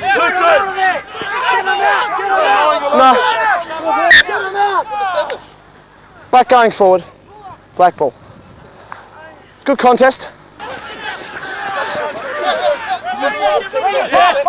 That's it. Black going forward. Black ball. Good contest. Yes.